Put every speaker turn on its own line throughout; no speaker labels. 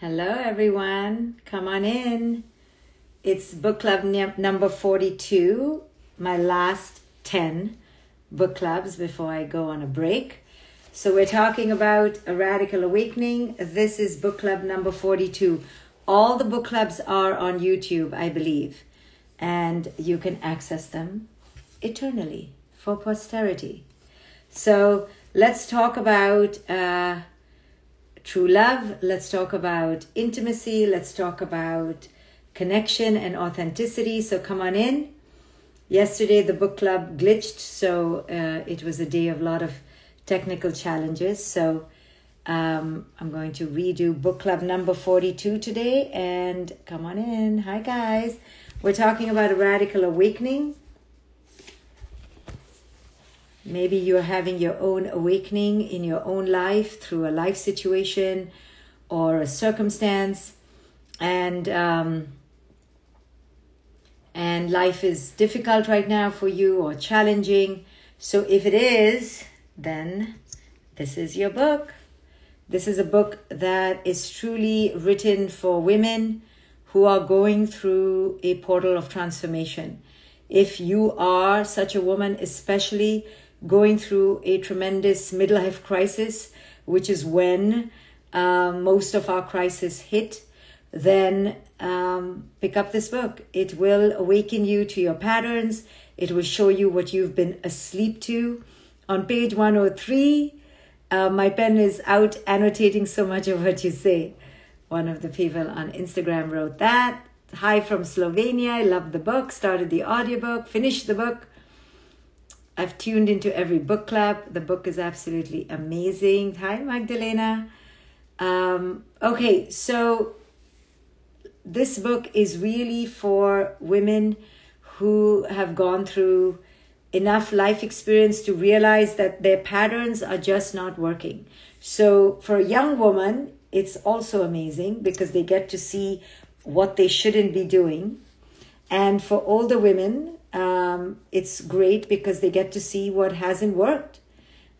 Hello, everyone. Come on in. It's book club number 42, my last 10 book clubs before I go on a break. So, we're talking about a radical awakening. This is book club number 42. All the book clubs are on YouTube, I believe, and you can access them eternally for posterity. So, let's talk about. Uh, true love. Let's talk about intimacy. Let's talk about connection and authenticity. So come on in. Yesterday, the book club glitched, so uh, it was a day of a lot of technical challenges. So um, I'm going to redo book club number 42 today. And come on in. Hi, guys. We're talking about a radical awakening. Maybe you're having your own awakening in your own life through a life situation or a circumstance, and um, and life is difficult right now for you or challenging. So if it is, then this is your book. This is a book that is truly written for women who are going through a portal of transformation. If you are such a woman, especially going through a tremendous midlife crisis, which is when um, most of our crisis hit, then um, pick up this book. It will awaken you to your patterns. It will show you what you've been asleep to. On page 103, uh, my pen is out annotating so much of what you say. One of the people on Instagram wrote that. Hi from Slovenia. I love the book, started the audiobook, finished the book. I've tuned into every book club. The book is absolutely amazing. Hi, Magdalena. Um, okay, so this book is really for women who have gone through enough life experience to realize that their patterns are just not working. So, for a young woman, it's also amazing because they get to see what they shouldn't be doing. And for older women, um, it's great because they get to see what hasn't worked,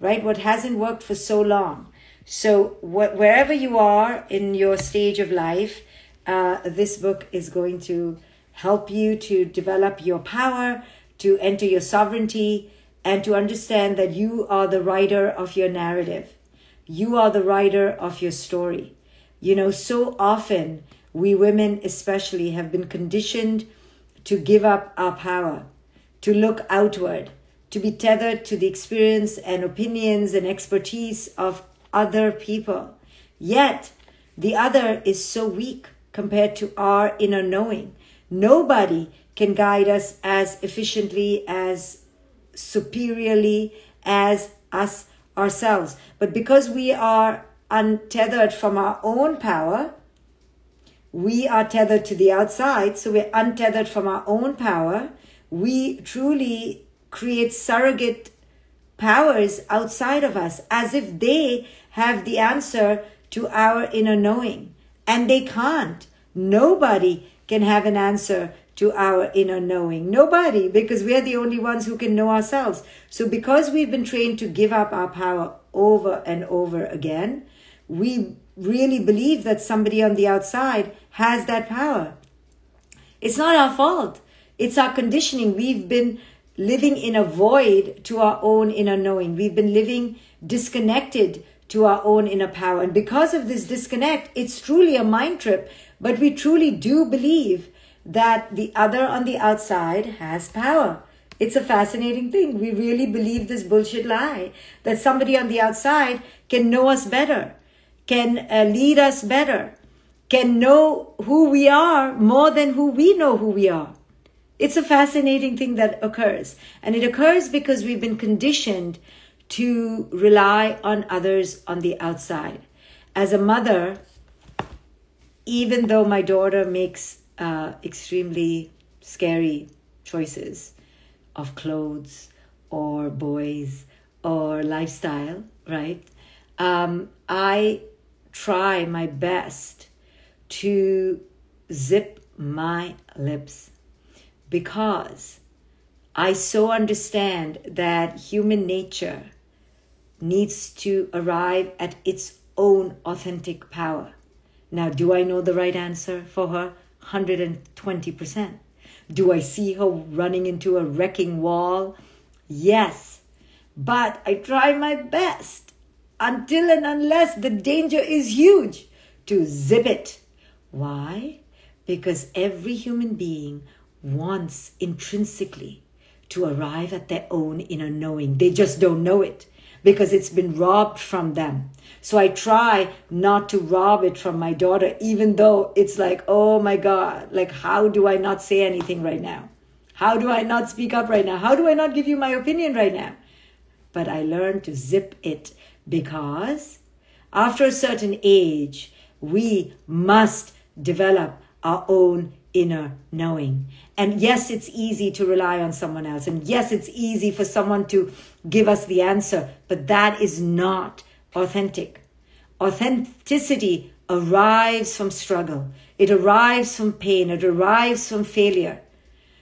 right? What hasn't worked for so long. So, wh- wherever you are in your stage of life, uh, this book is going to help you to develop your power, to enter your sovereignty, and to understand that you are the writer of your narrative. You are the writer of your story. You know, so often we women, especially, have been conditioned to give up our power, to look outward, to be tethered to the experience and opinions and expertise of other people. Yet, the other is so weak compared to our inner knowing. Nobody can guide us as efficiently, as superiorly as us ourselves. But because we are untethered from our own power, we are tethered to the outside, so we're untethered from our own power. We truly create surrogate powers outside of us as if they have the answer to our inner knowing. And they can't. Nobody can have an answer to our inner knowing. Nobody, because we're the only ones who can know ourselves. So, because we've been trained to give up our power over and over again, we really believe that somebody on the outside has that power. It's not our fault. It's our conditioning. We've been living in a void to our own inner knowing. We've been living disconnected to our own inner power. And because of this disconnect, it's truly a mind trip, but we truly do believe that the other on the outside has power. It's a fascinating thing. We really believe this bullshit lie that somebody on the outside can know us better can uh, lead us better, can know who we are more than who we know who we are. It's a fascinating thing that occurs. And it occurs because we've been conditioned to rely on others on the outside. As a mother, even though my daughter makes uh, extremely scary choices of clothes or boys or lifestyle, right? Um, I try my best to zip my lips because I so understand that human nature needs to arrive at its own authentic power. Now, do I know the right answer for her? 120%. Do I see her running into a wrecking wall? Yes. But I try my best until and unless the danger is huge to zip it. Why? Because every human being wants intrinsically to arrive at their own inner knowing. They just don't know it because it's been robbed from them. So I try not to rob it from my daughter, even though it's like, oh my God, like, how do I not say anything right now? How do I not speak up right now? How do I not give you my opinion right now? But I learned to zip it because after a certain age, we must develop our own inner knowing. And yes, it's easy to rely on someone else. And yes, it's easy for someone to give us the answer, but that is not authentic. Authenticity arrives from struggle. It arrives from pain. It arrives from failure.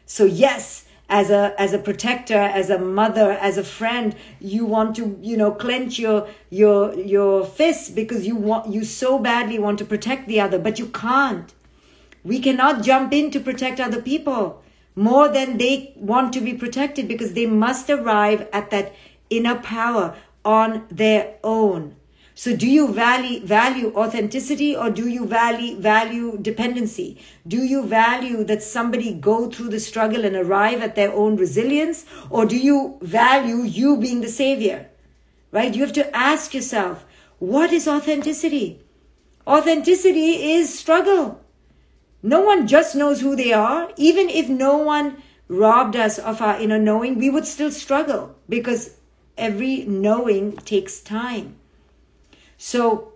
So yes, as a as a protector as a mother as a friend you want to you know clench your your your fists because you want you so badly want to protect the other but you can't we cannot jump in to protect other people more than they want to be protected because they must arrive at that inner power on their own. So do you value, value authenticity or do you value, value dependency? Do you value that somebody go through the struggle and arrive at their own resilience? Or do you value you being the savior? Right? You have to ask yourself, what is authenticity? Authenticity is struggle. No one just knows who they are. Even if no one robbed us of our inner knowing, we would still struggle because every knowing takes time. So,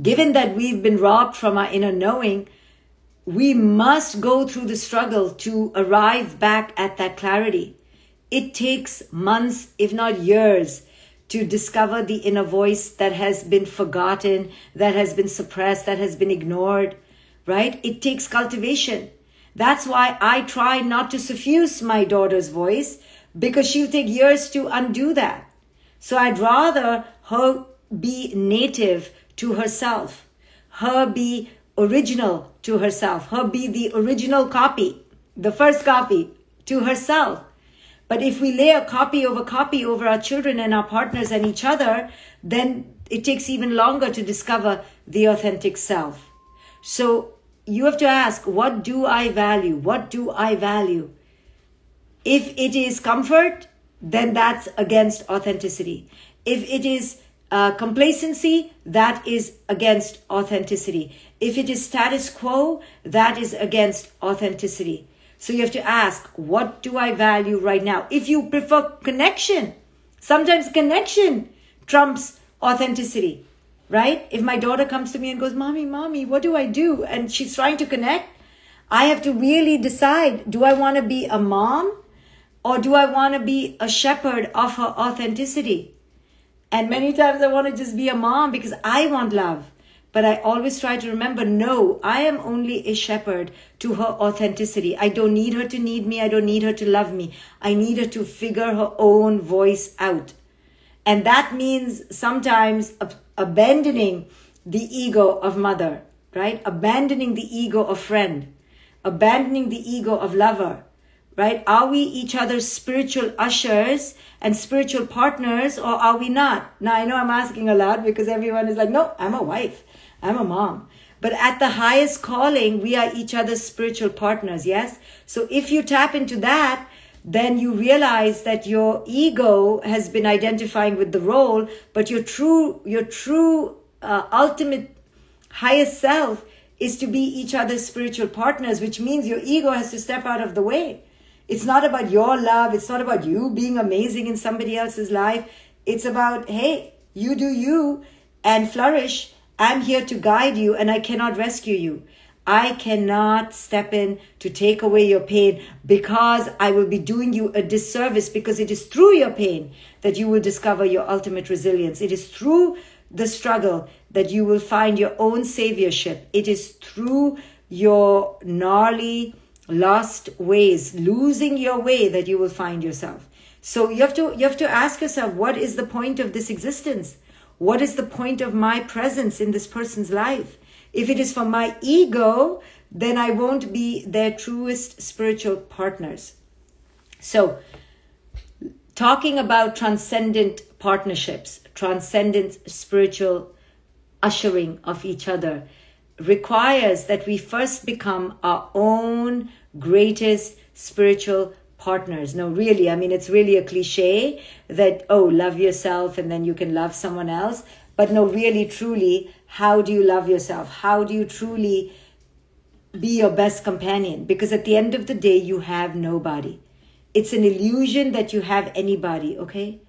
given that we've been robbed from our inner knowing, we must go through the struggle to arrive back at that clarity. It takes months, if not years, to discover the inner voice that has been forgotten, that has been suppressed, that has been ignored right? It takes cultivation. That's why I try not to suffuse my daughter's voice because she'll take years to undo that. So I'd rather her be native to herself, her be original to herself, her be the original copy, the first copy to herself. But if we lay a copy over copy over our children and our partners and each other, then it takes even longer to discover the authentic self. So you have to ask, what do I value? What do I value? If it is comfort, then that's against authenticity. If it is uh, complacency, that is against authenticity. If it is status quo, that is against authenticity. So you have to ask, what do I value right now? If you prefer connection, sometimes connection trumps authenticity right? If my daughter comes to me and goes, Mommy, Mommy, what do I do? And she's trying to connect, I have to really decide do I want to be a mom or do I want to be a shepherd of her authenticity? And many times I want to just be a mom because I want love. But I always try to remember no, I am only a shepherd to her authenticity. I don't need her to need me. I don't need her to love me. I need her to figure her own voice out. And that means sometimes abandoning the ego of mother, right? Abandoning the ego of friend, abandoning the ego of lover, right? Are we each other's spiritual ushers and spiritual partners or are we not? Now I know I'm asking a lot because everyone is like, no, I'm a wife. I'm a mom. But at the highest calling, we are each other's spiritual partners. Yes. So if you tap into that, then you realize that your ego has been identifying with the role, but your true, your true uh, ultimate highest self is to be each other's spiritual partners, which means your ego has to step out of the way. It's not about your love. It's not about you being amazing in somebody else's life. It's about, hey, you do you and flourish. I'm here to guide you and I cannot rescue you. I cannot step in to take away your pain because I will be doing you a disservice because it is through your pain that you will discover your ultimate resilience. It is through the struggle that you will find your own saviorship. It is through your gnarly, lost ways, losing your way that you will find yourself. So you have to, you have to ask yourself, what is the point of this existence? What is the point of my presence in this person's life? If it is for my ego, then I won't be their truest spiritual partners. So, talking about transcendent partnerships, transcendent spiritual ushering of each other requires that we first become our own greatest spiritual partners. No, really, I mean, it's really a cliche that, oh, love yourself and then you can love someone else. But no, really, truly, how do you love yourself? How do you truly be your best companion? Because at the end of the day, you have nobody. It's an illusion that you have anybody, okay?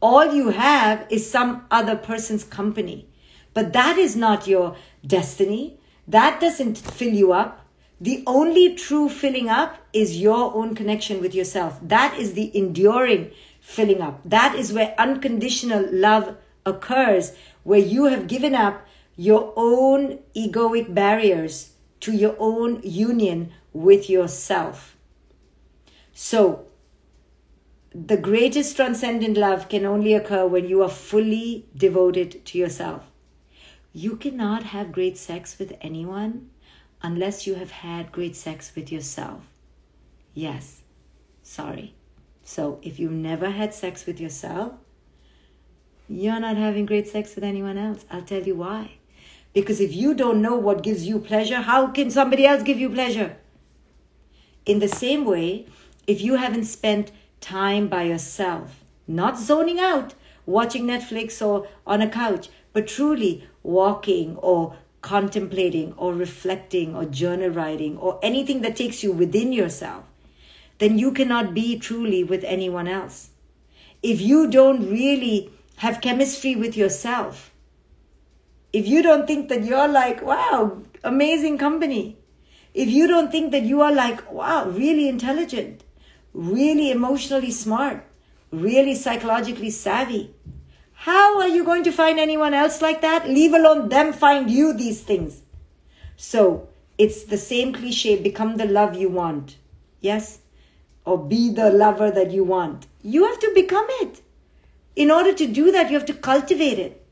All you have is some other person's company. But that is not your destiny. That doesn't fill you up. The only true filling up is your own connection with yourself. That is the enduring filling up. That is where unconditional love occurs, where you have given up your own egoic barriers to your own union with yourself. So, the greatest transcendent love can only occur when you are fully devoted to yourself. You cannot have great sex with anyone unless you have had great sex with yourself. Yes, sorry. So if you've never had sex with yourself, you're not having great sex with anyone else. I'll tell you why. Because if you don't know what gives you pleasure, how can somebody else give you pleasure? In the same way, if you haven't spent time by yourself, not zoning out, watching Netflix or on a couch, but truly walking or contemplating or reflecting or journal writing or anything that takes you within yourself, then you cannot be truly with anyone else. If you don't really have chemistry with yourself, if you don't think that you're like, wow, amazing company, if you don't think that you are like, wow, really intelligent, really emotionally smart, really psychologically savvy, how are you going to find anyone else like that? Leave alone them find you these things. So it's the same cliche become the love you want. Yes? Or be the lover that you want. You have to become it. In order to do that, you have to cultivate it.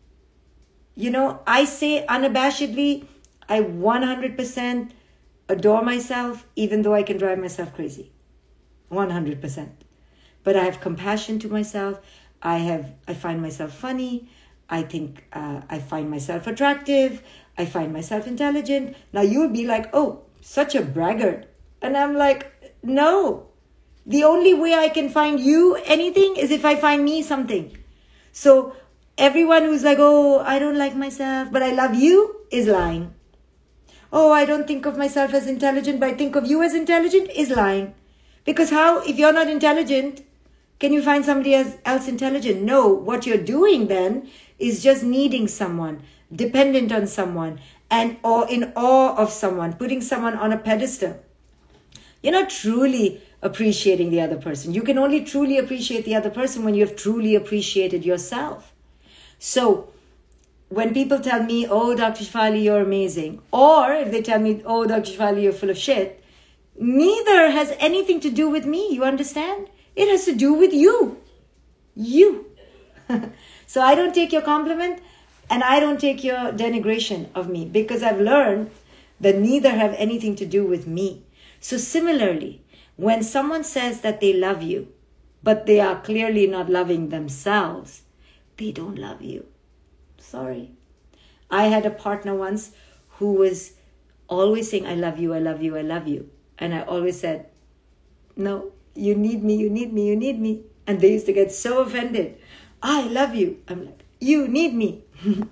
You know, I say unabashedly, I 100% adore myself, even though I can drive myself crazy. 100%. But I have compassion to myself. I have I find myself funny. I think uh, I find myself attractive. I find myself intelligent. Now you'll be like, oh, such a braggart, and I'm like, no. The only way I can find you anything is if I find me something. So everyone who's like, oh, I don't like myself, but I love you is lying. Oh, I don't think of myself as intelligent, but I think of you as intelligent is lying. Because how, if you're not intelligent, can you find somebody else intelligent? No, what you're doing then is just needing someone, dependent on someone, and or in awe of someone, putting someone on a pedestal. You're not truly appreciating the other person. You can only truly appreciate the other person when you have truly appreciated yourself. So, when people tell me, oh, Dr. Shefali, you're amazing, or if they tell me, oh, Dr. Shefali, you're full of shit, neither has anything to do with me. You understand? It has to do with you. You. so I don't take your compliment and I don't take your denigration of me because I've learned that neither have anything to do with me. So similarly, when someone says that they love you, but they are clearly not loving themselves, they don't love you. Sorry. I had a partner once who was always saying, I love you, I love you, I love you. And I always said, No, you need me, you need me, you need me. And they used to get so offended. I love you. I'm like, you need me.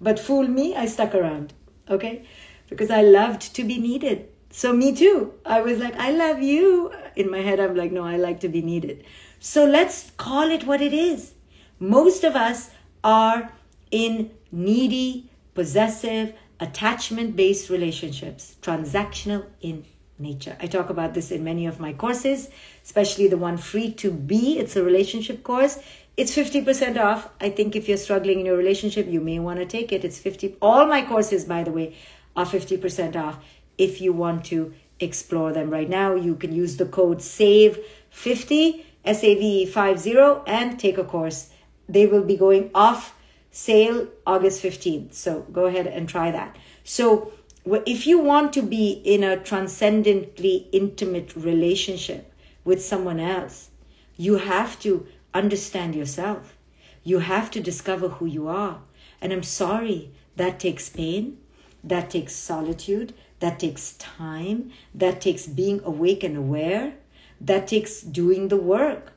but fool me, I stuck around. Okay? Because I loved to be needed. So me too. I was like, I love you. In my head, I'm like, no, I like to be needed. So let's call it what it is. Most of us are in needy, possessive, attachment based relationships, transactional in nature. I talk about this in many of my courses, especially the one free to be. It's a relationship course. It's 50% off. I think if you're struggling in your relationship, you may want to take it. It's 50 all my courses by the way are 50% off if you want to explore them right now. You can use the code SAVE50 S A V 50 and take a course. They will be going off sale August 15th. So go ahead and try that. So if you want to be in a transcendently intimate relationship with someone else, you have to understand yourself. You have to discover who you are. And I'm sorry, that takes pain, that takes solitude, that takes time, that takes being awake and aware, that takes doing the work.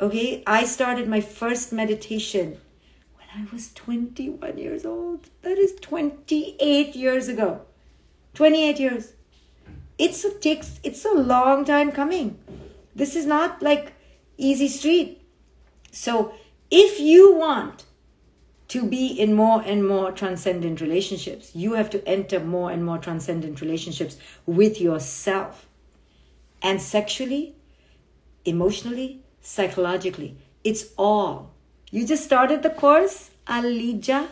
Okay, I started my first meditation I was 21 years old. That is 28 years ago. 28 years. It's a takes it's a long time coming. This is not like easy street. So if you want to be in more and more transcendent relationships, you have to enter more and more transcendent relationships with yourself. And sexually, emotionally, psychologically. It's all. You just started the course, Alija.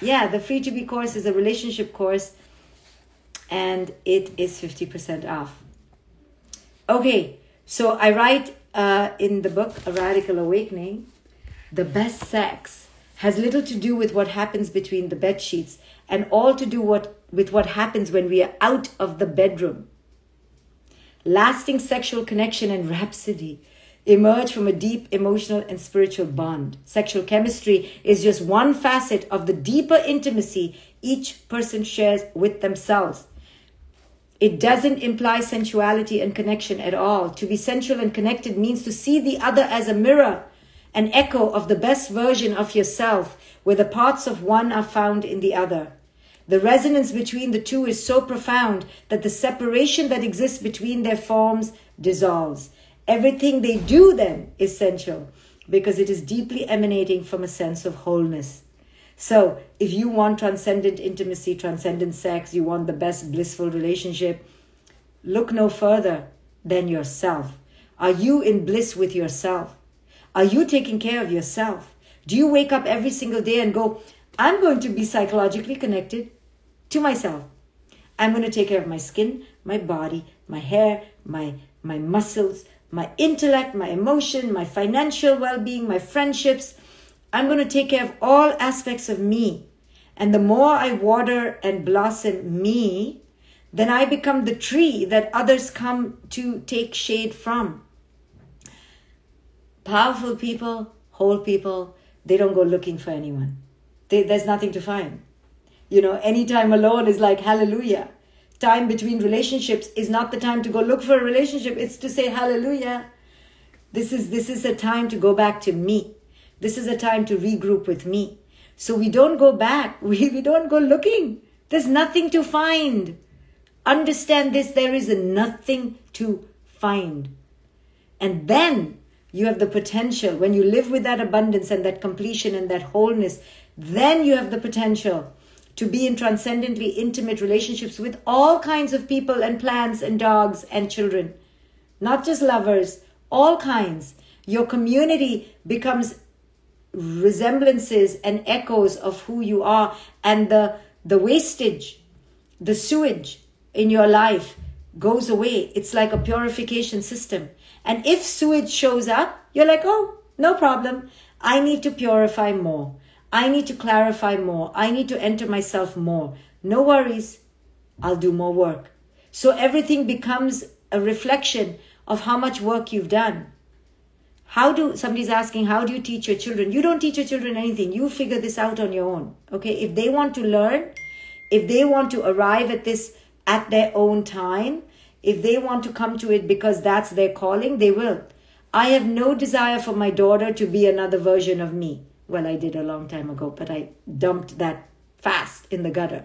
Yeah, the free to be course is a relationship course and it is 50% off. Okay, so I write uh, in the book, A Radical Awakening, the best sex has little to do with what happens between the bed sheets and all to do what, with what happens when we are out of the bedroom. Lasting sexual connection and rhapsody emerge from a deep emotional and spiritual bond. Sexual chemistry is just one facet of the deeper intimacy each person shares with themselves. It doesn't imply sensuality and connection at all. To be sensual and connected means to see the other as a mirror, an echo of the best version of yourself, where the parts of one are found in the other. The resonance between the two is so profound that the separation that exists between their forms dissolves. Everything they do then is sensual because it is deeply emanating from a sense of wholeness. So, if you want transcendent intimacy, transcendent sex, you want the best blissful relationship, look no further than yourself. Are you in bliss with yourself? Are you taking care of yourself? Do you wake up every single day and go, I'm going to be psychologically connected to myself? I'm going to take care of my skin, my body, my hair, my, my muscles, my intellect, my emotion, my financial well being, my friendships, I'm going to take care of all aspects of me. And the more I water and blossom me, then I become the tree that others come to take shade from. Powerful people, whole people, they don't go looking for anyone. They, there's nothing to find. You know, any time alone is like hallelujah. Time between relationships is not the time to go look for a relationship. It's to say hallelujah. This is this is a time to go back to me. This is a time to regroup with me. So we don't go back. We, we don't go looking. There's nothing to find. Understand this. There is nothing to find. And then you have the potential when you live with that abundance and that completion and that wholeness, then you have the potential to be in transcendently intimate relationships with all kinds of people and plants and dogs and children. Not just lovers, all kinds. Your community becomes resemblances and echoes of who you are and the the wastage the sewage in your life goes away it's like a purification system and if sewage shows up you're like oh no problem i need to purify more i need to clarify more. I need to enter myself more. No worries. I'll do more work. So everything becomes a reflection of how much work you've done. How do somebody's asking how do you teach your children? You don't teach your children anything. You figure this out on your own okay? If they want to learn if they want to arrive at this at their own time if they want to come to it because that's their calling they will. I have no desire for my daughter to be another version of me well i did a long time ago but i dumped that fast in the gutter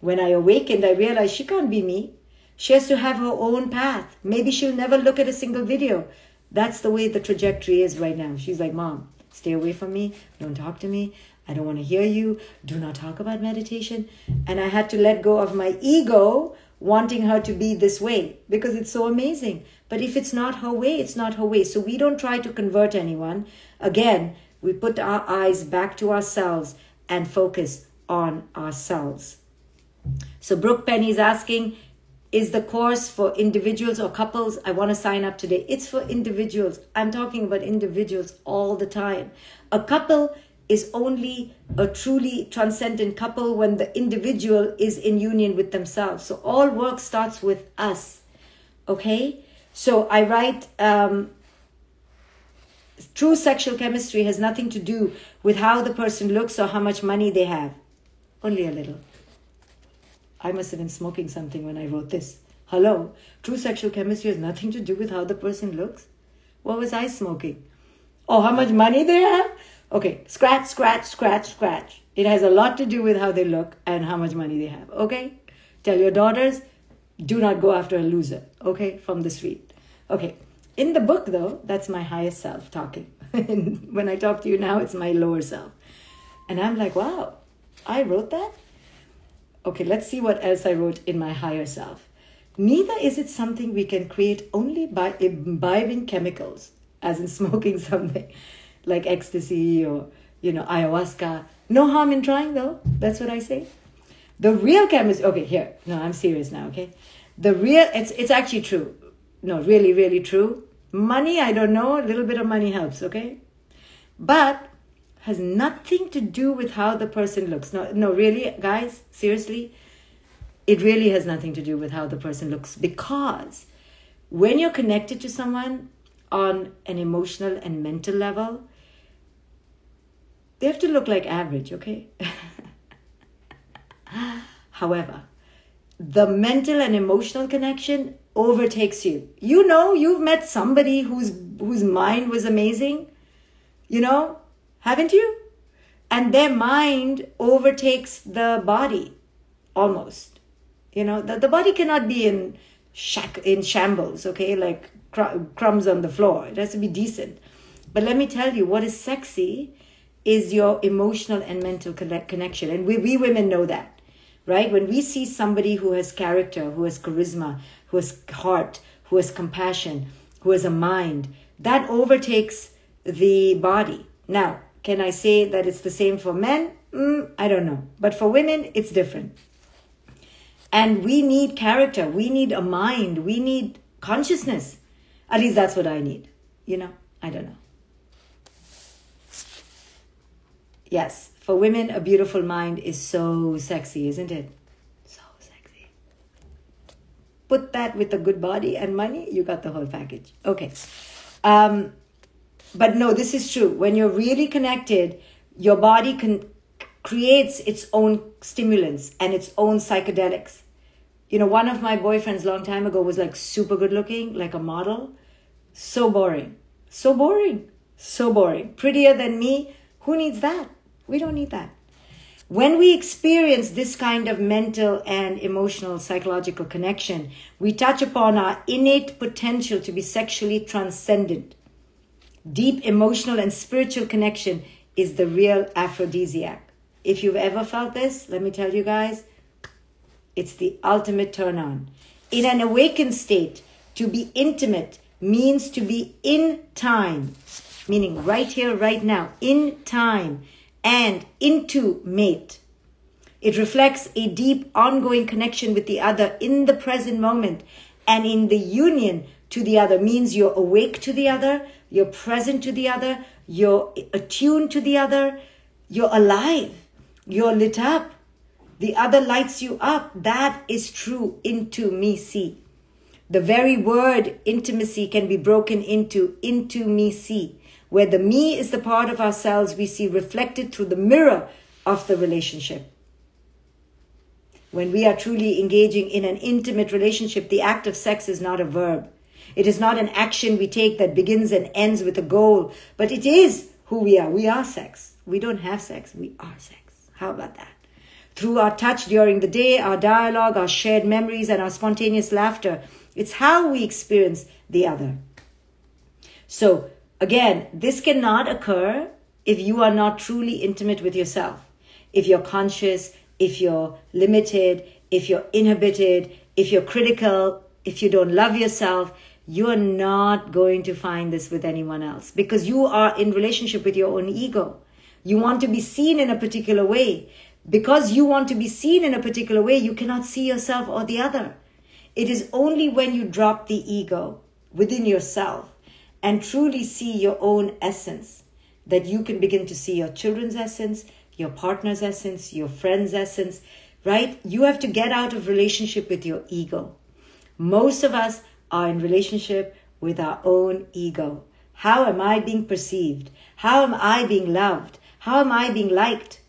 when i awakened i realized she can't be me she has to have her own path maybe she'll never look at a single video that's the way the trajectory is right now. She's like, Mom, stay away from me. Don't talk to me. I don't want to hear you. Do not talk about meditation. And I had to let go of my ego wanting her to be this way because it's so amazing. But if it's not her way, it's not her way. So we don't try to convert anyone. Again, we put our eyes back to ourselves and focus on ourselves. So Brooke Penny is asking, is the course for individuals or couples? I want to sign up today. It's for individuals. I'm talking about individuals all the time. A couple is only a truly transcendent couple when the individual is in union with themselves. So all work starts with us. Okay? So I write um, true sexual chemistry has nothing to do with how the person looks or how much money they have. Only a little. I must have been smoking something when I wrote this. Hello? True sexual chemistry has nothing to do with how the person looks. What was I smoking? Oh, how much money they have? Okay, scratch, scratch, scratch, scratch. It has a lot to do with how they look and how much money they have. Okay? Tell your daughters, do not go after a loser. Okay? From the street. Okay. In the book, though, that's my highest self talking. when I talk to you now, it's my lower self. And I'm like, wow, I wrote that? Okay, let's see what else I wrote in my higher self. Neither is it something we can create only by imbibing chemicals, as in smoking something like ecstasy or, you know, ayahuasca. No harm in trying, though. That's what I say. The real chemistry, okay, here, no, I'm serious now, okay? The real, it's, it's actually true. No, really, really true. Money, I don't know, a little bit of money helps, okay? But has nothing to do with how the person looks. No, no, really, guys, seriously, it really has nothing to do with how the person looks because when you're connected to someone on an emotional and mental level, they have to look like average, okay? However, the mental and emotional connection overtakes you. You know, you've met somebody whose whose mind was amazing, you know, haven't you? And their mind overtakes the body almost. You know, the, the body cannot be in shack in shambles, okay, like cr- crumbs on the floor. It has to be decent. But let me tell you, what is sexy is your emotional and mental connection. And we, we women know that, right? When we see somebody who has character, who has charisma, who has heart, who has compassion, who has a mind, that overtakes the body. Now, can I say that it's the same for men? Mm, I don't know. But for women, it's different. And we need character. We need a mind. We need consciousness. At least that's what I need. You know, I don't know. Yes, for women, a beautiful mind is so sexy, isn't it? So sexy. Put that with a good body and money, you got the whole package. Okay. Um, but no, this is true. When you're really connected, your body can creates its own stimulants and its own psychedelics. You know, one of my boyfriends long time ago was like super good looking, like a model. So boring. So boring. So boring. Prettier than me. Who needs that? We don't need that. When we experience this kind of mental and emotional psychological connection, we touch upon our innate potential to be sexually transcendent. Deep emotional and spiritual connection is the real aphrodisiac. If you've ever felt this, let me tell you guys, it's the ultimate turn on. In an awakened state, to be intimate means to be in time, meaning right here, right now, in time and into mate. It reflects a deep ongoing connection with the other in the present moment and in the union to the other means you're awake to the other, you're present to the other, you're attuned to the other, you're alive, you're lit up. The other lights you up. That is true into me see. The very word intimacy can be broken into into me see where the me is the part of ourselves we see reflected through the mirror of the relationship. When we are truly engaging in an intimate relationship, the act of sex is not a verb. It is not an action we take that begins and ends with a goal, but it is who we are. We are sex. We don't have sex, we are sex. How about that? Through our touch during the day, our dialogue, our shared memories, and our spontaneous laughter, it's how we experience the other. So, Again, this cannot occur if you are not truly intimate with yourself. If you're conscious, if you're limited, if you're inhibited, if you're critical, if you don't love yourself, you are not going to find this with anyone else because you are in relationship with your own ego. You want to be seen in a particular way. Because you want to be seen in a particular way, you cannot see yourself or the other. It is only when you drop the ego within yourself and truly see your own essence that you can begin to see your children's essence, your partner's essence, your friend's essence, right? You have to get out of relationship with your ego. Most of us are in relationship with our own ego. How am I being perceived? How am I being loved? How am I being liked?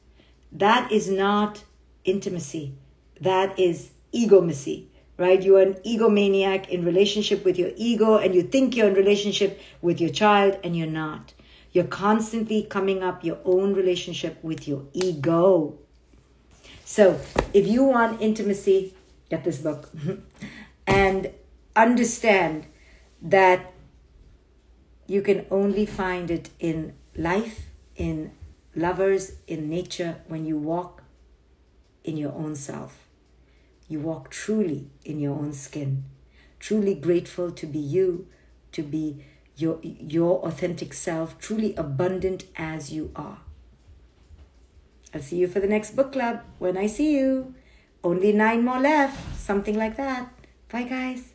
That is not intimacy. That is egomacy, right? You are an egomaniac in relationship with your ego and you think you're in relationship with your child and you're not. You're constantly coming up your own relationship with your ego. So if you want intimacy, get this book and understand that you can only find it in life, in lovers, in nature, when you walk in your own self. You walk truly in your own skin, truly grateful to be you, to be your, your authentic self, truly abundant as you are. I'll see you for the next book club when I see you. Only nine more left, something like that. Bye, guys.